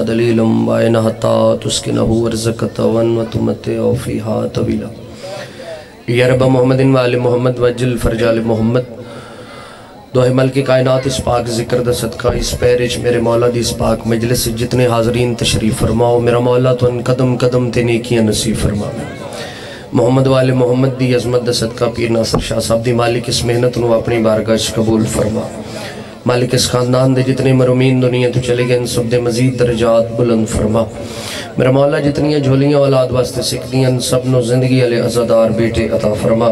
मोहम्मद अलीलम वायन हता तुस्किन वर्ज़कत वन व तुमत औफ़ीहा तवीला या रब मोहम्मद वाल मोहम्मद वजल फ़रजाल मोहम्मद दोहे मल की कायनात इस पाक ज़िक्र द सदका, इस पैरिश मेरे मौला दी इस पाक मजलिस, जितने हाजरीन तशरीफ़ फरमाओ, मेरा मौला तो कदम कदम ते नेकियाँ नसीब फरमा मोहम्मद वाले मोहम्मद दी अजमत द सदका, पीर नासर शाह साहब दी मालिक इस मेहनत ਨੂੰ अपनी बारगाह कबूल फरमा मालिक इस खानदान के जितने मरुमीन दुनिया तो चले गए सब दे मजीद दर्जात बुलंद फरमा। मेरा मौला जितनी झोलियाँ औलाद वास्ते सिकदियाँ सब ज़िंदगी अले अजादार बेटे अता फरमा।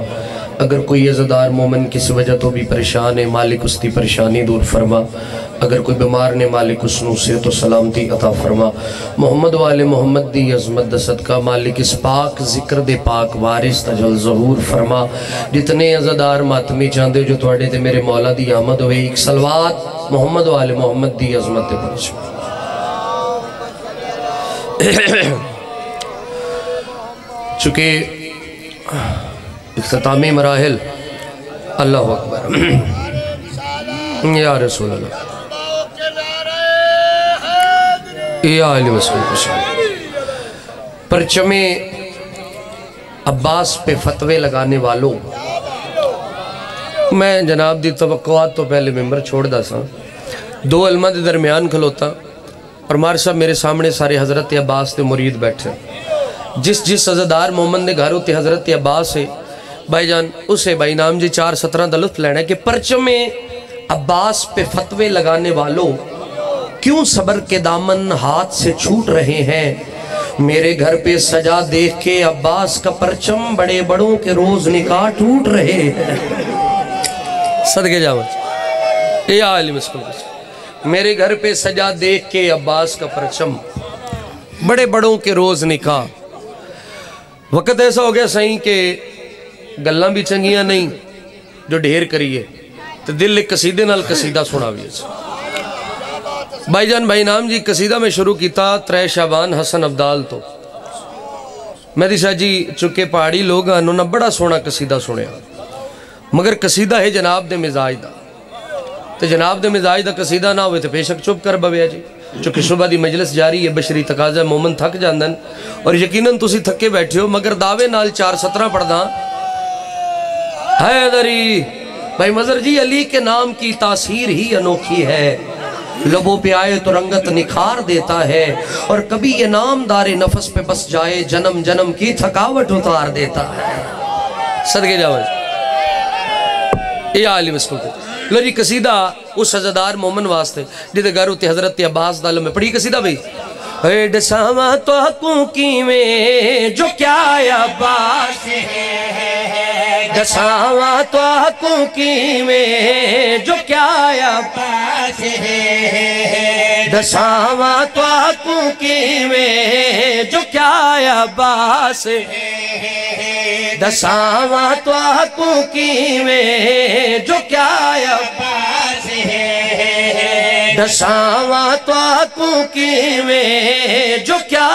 अगर कोई अज़ादार मोमन किसी वजह तो भी परेशान है, मालिक उसकी परेशानी दूर फरमा। अगर कोई बीमार ने मालिक उसनों से तो सलामती अता फरमा। मोहम्मद वाले मोहम्मद दी अजमत सदका, मालिक इस पाक ज़िक्र दे पाक वारिस तजल जहूर फरमा। जितने अज़ादार मातमी चाहते जो थोड़े ते मेरे मौला की आमद हो एक सलवात मोहम्मद वाले मोहम्मद दी अजमत पहुँच। चूँकि अख्तामी मराहल अल्लाह अकबर। या रसूल परचमे अब्बास पे फतवे लगाने वालों, मैं जनाब दी तवक्कुआत तो पहले मेंबर छोड़दा सा। दो अलमा के दरम्यान खलोता, और मार साहब मेरे सामने सारे हज़रत अब्बास के मुरीद बैठे। जिस जिस सजादार मोहम्मद के घर उत्ते हज़रत अब्बास है भाईजान, उसे भाई नाम जी चार सत्रह का लुत्फ लेना है कि परचम अब्बास पे फतवे लगाने वालों क्यों सबर के दामन हाथ से छूट रहे हैं? मेरे घर पे सजा देख के अब्बास का परचम बड़े बड़ों के रोज निकाह टूट रहे हैं। सदके जाओ। मेरे घर पे सजा देख के अब्बास का परचम बड़े बड़ों के रोज निकाह। वक्त ऐसा हो गया सही के गल् भी चंगिया नहीं जो ढेर करिए तो दिल एक कसीदे नाल कसीदा सुना भी भाईजान भाई नाम जी कसीदा में शुरू किया त्रै शाबान हसन अब्दाल तो मैं शाह जी चुके पहाड़ी लोग ना बड़ा सोहना कसीदा सुनिया मगर कसीदा है जनाब दे मिजाज का तो जनाब दे मिजाज का कसीदा ना हो तो बेशक चुप कर बविया जी चूँकि सुबह की मजलिस जारी है बशरी तकाजा मोमन थक जाते और यकीनन तुम थके बैठे हो मगर दावे नाल चार सत्रह पढ़दा हैदरी भाई मजर जी, अली के नाम की तासीर ही अनोखी है। लबों पे आए तो रंगत निखार देता है, और कभी ये नाम दारे नफस पे बस जाए, जन्म जन्म की थकावट उतार देता है। सदके जाओ। ये आलिम लो जी, कसीदा उस सजादार मोमन वास्ते जिदे घर उत्ते हज़रत अब्बास दाल में पढ़ी कसीदा भाई? डसावा तो में, जो क्या अब्बास है। दसावा कुकी में जो क्या पास है? दसावा तो कुकी में जो क्या बास दसावा तो कुकी में जो क्या पास दसावा तो कुकी में जो क्या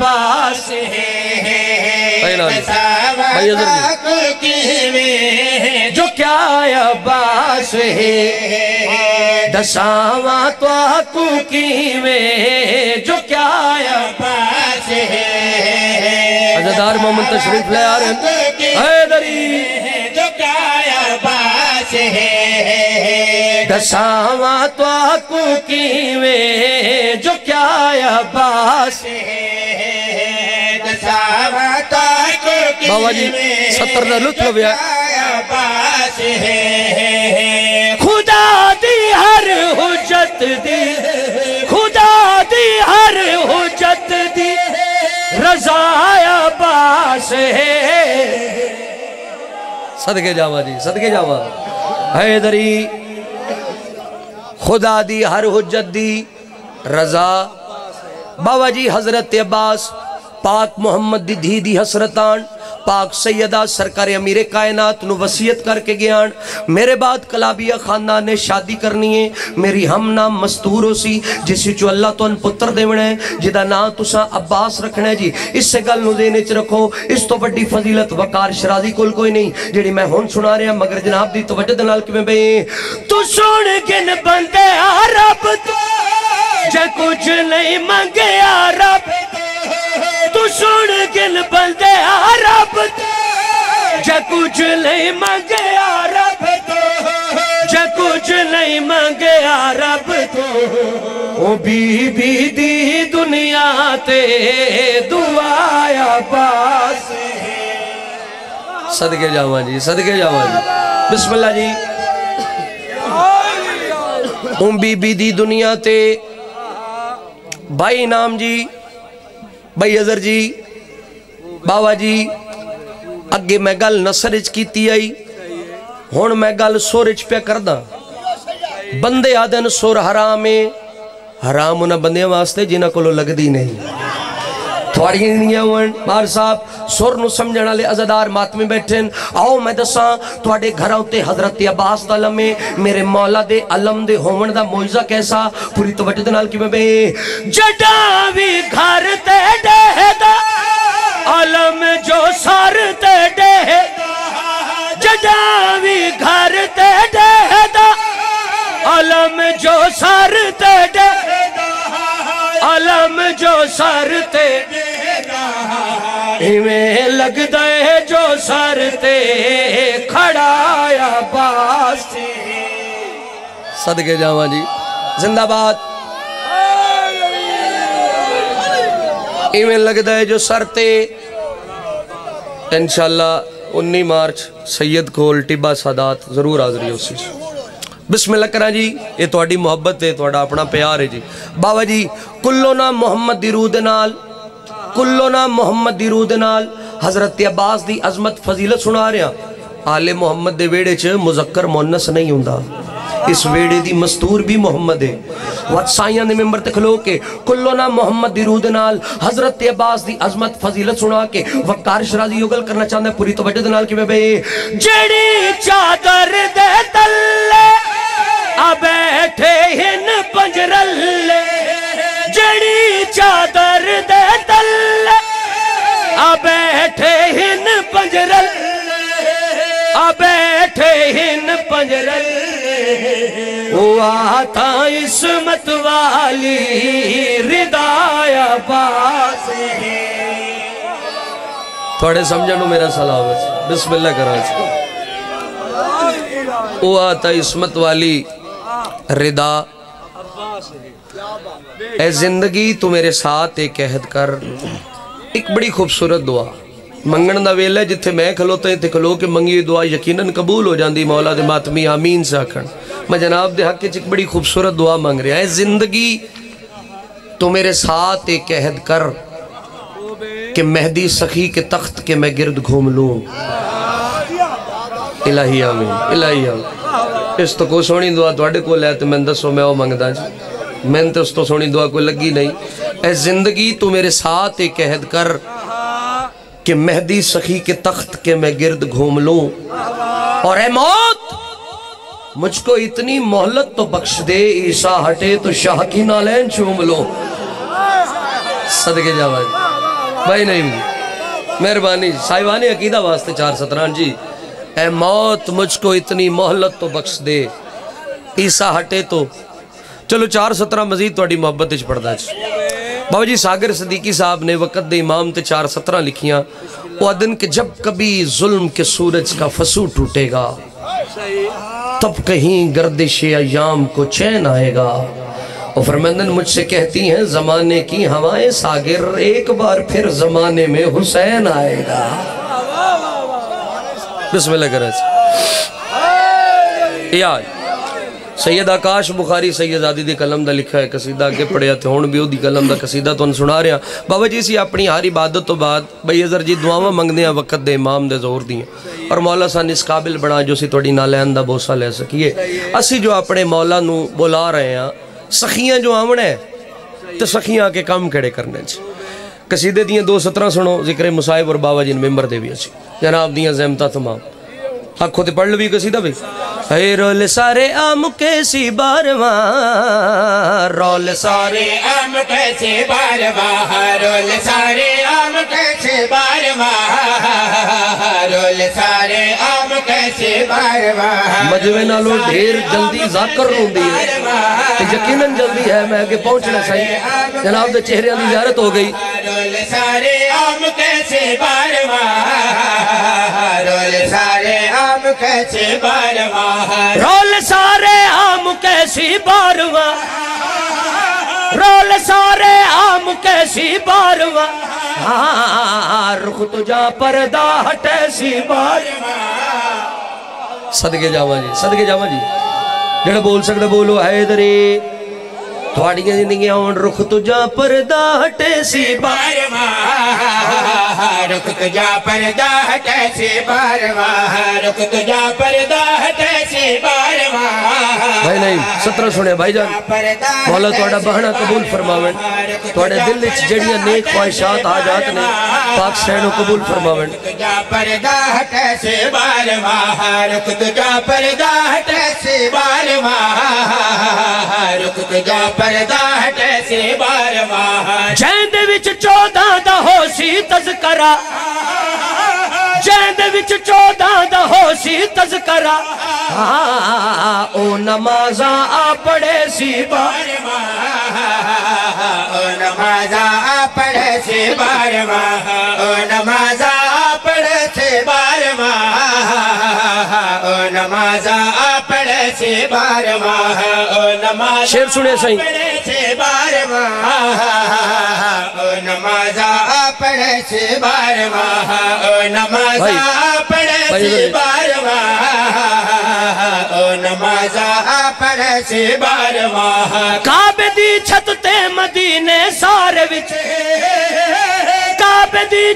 बास है। जो क्या अब्बास है। दसावा तो कुकी में जो क्या अब्बास है। अजदार मोहम्मद तशरीफ़ ले आ रहे हैं। जो क्या अब्बास है। दसावा तो कुकी में जो क्या अब्बास। दसावा तो बाबा जी सत्तर का लुत्फ लिया खुदा दी हर हुजत दी। खुदा दी हर हुजत दी। रजाया बास है सदके जावा जी सदके जावा। हैदरी खुदा दी, हर हुजत दी, रजा। बाबा जी हज़रत अब्बास, पाक मुहम्मद दी धी दी हसरतान पाक सैयदा सरकार अमीर कायनात नु वसीयत करके गया मेरे बाद कलाबिया खानदान ने शादी करनी है। मेरी हम नाम मस्तूर हो सी जिस अल्लाह तुम पुत्र देवना है, जिदा नाम तुसा अब्बास रखना है जी। इस गल देने च रखो इस तो वड्डी फजीलत वकार शराजी कोल कोई नहीं जेड़ी मैं हुन सुना रहा, मगर जनाब दी तवज्जो दे नाल तू सुन किन बंदे रब जे कुछ नहीं मंगया रब। तू सुन किन बंदे रब कुछ नहीं मंगया रब जे कुछ नहीं मंगया रब तो ओ बीबी दी दुनिया ते दुआया पास सदके जावा जी सदके जावा जी बिस्मिल्लाह जी। ओ बीबी दी दुनिया ते। भाई नाम जी। भाई अजहर जी बाबा जी अगे मैं गल नसर की आई हूँ मैं गल सुर च पिया करदा। बंदे आदन सुर हराम है हराम उन्होंने बंद वास्ते जिन्होंने को लगती नहीं थोड़िया मार साहब, सुर न समझने वाले अजादार मातमी बैठे आओ मैं दसा थोड़े घर उत्ते हज़रत अब्बास का लमे मेरे मौला दे अलम दे होवन दा मोइजा कैसा? पूरी तवज्जो दे नाल किवें बे जडा भी घर ते डेहदा, अलम जो सर ते डेहदा, जडा भी घर ते डेहदा, अलम जो सर ते डेहदा। अलम जो सर ते इवें लगदा है जो सर ते खड़ाया पास सदके जावा जी। जिंदाबाद। इवें लगता है जो सर ते। इंशाल्लाह 19 मार्च सैयद कोल टिब्बा सादात ज़रूर हाजरी उसी बिस्मिल्लाह करा जी, ये थोड़ी मुहब्बत है थोड़ा अपना प्यार है जी। बाबा जी, कुल्लो ना मोहम्मद दी रूह दे नाल, कुल्लो ना मोहम्मद दी रूह दे नाल, हज़रत अब्बास दी अजमत फजीलत सुना रहा आले मोहम्मद दे वेड़े च मुजक्कर मोनस नहीं हुंदा। इस वेड़े दी मस्तूर भी मोहम्मद है। वत साइयाँ दे मेंबर ते खलो के, कुल्लो ना मुहम्मद दी रूह हज़रत अब्बास दी अजमत फजीलत सुना के वकार शराजी योगल करना चाहंदा पूरी तवज्जो कि बे? जेड़ी चादर दे बैठे हिन पंजरल। ओ आता इसमत वाली, रिदाया पास थोड़े समझो मेरा सलाम बिस्मिल्लाह करा ओ आता इसमत वाली, रिदा। ए ज़िंदगी तू मेरे साथ एक कहद कर। एक बड़ी खूबसूरत दुआ। मंगण का वेला जिथे मैं खलोता इतने खलो के मंगी हुई दुआ यकीनन कबूल हो जाती मौला दे मातमी आमीन से आखन मैं जनाब दे हक एक बड़ी खूबसूरत दुआ मंग रहा है ज़िंदगी तू मेरे साथ एक कहद कर कि मेहदी सखी के तख्त के मैं गिरद घूम लूँ इलाही आमीन इलाही आमीन इस तो कोई सोहनी दुआ थोड़े को है तो मैं दसो मैं वो मंगदा जी मैंने तो उस तो सोहनी दुआ कोई लगी नहीं ए ज़िंदगी तू मेरे साथ एक कहद कर कि मेहदी सखी के तख्त के मैं गिरद घूम लूँ। और ए मौत, मुझको इतनी मोहलत तो बख्श दे, ईसा हटे तो शाह की नालैन चूम लो। सदके जावा भाई नहीं मेहरबानी साहिबानी अकीदा वास्ते चार सतरान जी। ए मौत, मुझको इतनी मोहलत तो बख्श दे, ईसा हटे तो। चलो चार सत्रह मजीद थोड़ी मोहब्बत पढ़दा बाबा जी, सागर सदीकी साहब ने वक़्त दे इमाम ते चार सत्रह लिखियाँ अदन के जब कभी जुल्म के सूरज का फसू टूटेगा, तब कहीं गर्दिश अयाम को चैन आएगा। और फरमंदन मुझसे कहती हैं, जमाने की हवाएँ सागिर, एक बार फिर जमाने में हुसैन आएगा। बिस्मिल्लाह यार सैयद आकाश बुखारी सैयद आदि के कलम का लिखा है, कसीदा अगे पढ़िया तो हूँ भी वो कलम का कसीदा तुम सुना रहा। बाबा जी असी अपनी हर इबादत तो बाद बई अजर जी दुआव मंगते हैं वक्त के इमाम के ज़ोर दी और मौला सन इस काबिल बना जो असी थोड़ी नालैन का बोसा ले सकी असी जो अपने मौला बुला रहे हैं, सखियाँ जो आवना है तो सखियाँ आके काम कड़े करने कसीदे दियाँ दो सत्रह सुनो, ज़िक्र मुसाहिब और बाबा जी ने मेंबर दे भी असी। जनाब दियाँ जहमत तमाम। आखो तो पढ़ लो भी कसीदा भाई हे रोल सारे आम कैसी बारवा, रोल सारे आम कैसे बारवा, रोल सारे आम कैसे बारवा, रोल सारे आम कैसे मजवे नालों ढेर जल्दी जाकर रोंदी है। ते यकीनन जल्दी है मैं आगे पहुँचना सही। जनाब के चेहरे की जियारत हो गई। रोल सारे आम कैसे रोल सारे आम कैसे रोल सारे आम कैसी बारवा रोल सारे आम कैसी बारवा हाँ रुख तुझा पर्दा हटैसी बारवा ਸਦਕੇ ਜਾਵਾਂ ਜੀ ਸਦਕੇ ਜਾਵਾਂ ਜੀ। ਜਿਹੜਾ ਬੋਲ ਸਕਦਾ ਬੋਲੋ ਹੈ ਦਰੇ। थोड़िया ज़िंदगी हूँ रुख तुझा पर हटे सी बार रुख तुझा पर हटे से बार रुख तुझा पर हटे से बार भाई नहीं सत्र सुने भाई जान बोलो थोड़ा बहना कबूल फरमावे थोड़े दिल च जड़िया नेक ख्वाहिशात आ जात ने पाक सैनो कबूल फरमावे पर पर्दा हटे से बारवाह जैन विच चौदा दा होसी तस्करा जैन विच चौदा दा तस्करा ओ नमाजा आ पड़े सी बार ओ नमाजा आ पढ़े से बार ओ नमाजा आ पढ़े से बार ओ नमाजा आ शेर बारवा सही। छे बारव ओ नवाजा पड़े बारव नवा परे बारवा दी छत ते मदीने सारिचे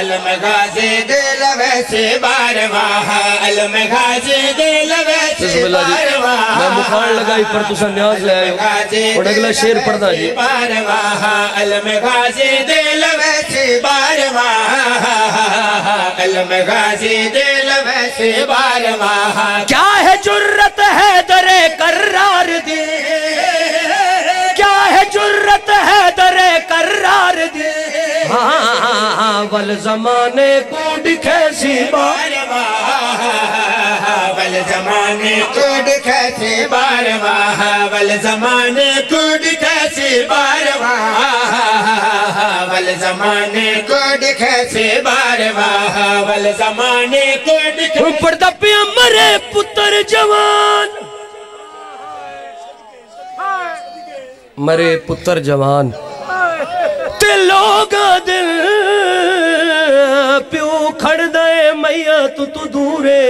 अलम गाजे दिल वैसे बारवा अलम गाजे दिल वैसे बिस्मिल्लाह जी। बारवा मैं मुखान लगाई पर तुसा न्याज ले आयो। और अगला शेर पढ़दा जी। बारवा अलम गाजे दिल वैसे बारवा अलम गाजे दिल वैसे बारवा क्या है जुर्रत है दरे करार दी? क्या है जुर्रत हाँ जमाने को दिखे सी बार बल जमाने कुड कैसे बारवा बल जमाने कुड कैसे बारवा बल जमाने कुड कैसे बारवा बल जमाने कुड पड़दा पिया मरे पुत्र जवान। मरे पुत्र जवान। ते लोग दिल प्यो खड़ दे मैया तू तू दूरे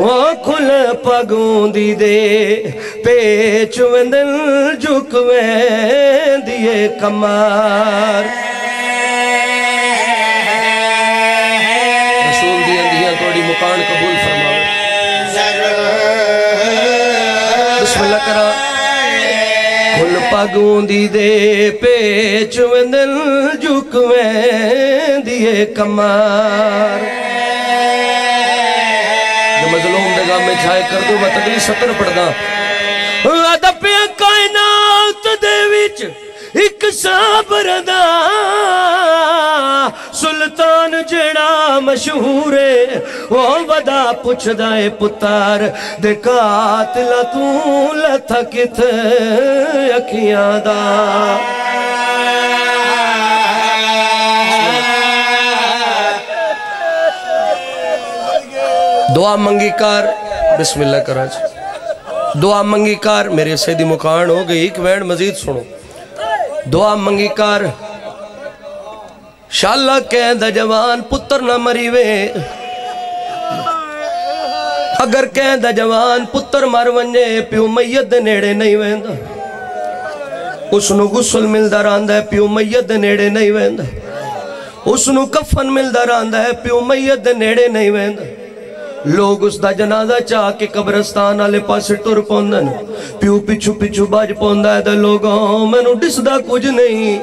वो खुल पगूंदी दे पेच वंदन झुकवे दिए कमार रसूल दिया दिया थोड़ी मुकान खुल पगूंदी दे पेच वंदन झुकवे दिए कमार जो मजलूम दे गाम में छाए कर दो मैं तगली सतर पढ़दा अदब कायनात दे विच एक साबर दा सुल्तान जेड़ा मशहूर है ओ वदा पुछदा पुत्तर दे तू लथा किथ अखियाँ दा? दुआ मंगी कर, बिस्मिल्लाह करा दुआ मंगी कर, मेरे सैदी मुकान हो गई, एक वैन मजीद सुनो। दुआ मंगी कर शाला कहदा जवान, पुत्र ना मरी वे अगर कहदा जवान, पुत्र मर वे प्यो मैयत दे नेड़े नहीं वेंदा। उसनु गुसल मिलता रहा है, प्यो मैयत दे नेड़े नहीं वेंदा। उसनु कफन मिलता रहा है, प्यो मैयत नेड़े नहीं वेंदा। ਲੋਕ ਉਸ ਦਾ ਜਨਾਜ਼ਾ ਚਾ ਕੇ ਕਬਰਸਤਾਨ ਵਾਲੇ ਪਾਸੇ ਟੁਰ ਪਉਂਦੇ ਨੇ ਪਿਓ ਪਿੱਛੂ ਬਾਜ ਪਉਂਦਾ ਹੈ ਤੇ ਲੋਗੋ ਮੈਨੂੰ ਦਿਸਦਾ ਕੁਝ ਨਹੀਂ।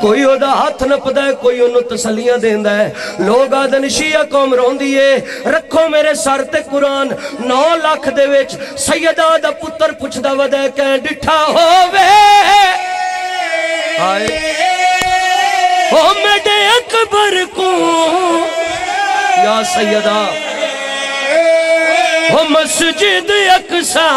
ਕੋਈ ਉਹਦਾ ਹੱਥ ਨਪਦਾ ਕੋਈ ਉਹਨੂੰ ਤਸੱਲੀਆਂ ਦਿੰਦਾ ਹੈ। ਲੋਕ ਆਦਨ ਸ਼ੀਆ ਕੌਮ ਰੋਂਦੀ ਏ, ਰੱਖੋ ਮੇਰੇ ਸਰ ਤੇ ਕੁਰਾਨ। 9 ਲੱਖ ਦੇ ਵਿੱਚ ਸੈਯਦਾ ਦਾ ਪੁੱਤਰ ਪੁੱਛਦਾ ਵਦਾ ਕਹਿ ਡਿੱਠਾ ਹੋਵੇ। ਹਾਏ। ਓ ਮੇਰੇ ਅਕਬਰ ਕੋ। ਯਾ ਸੈਯਦਾ। ओ मस्जिद अक्सा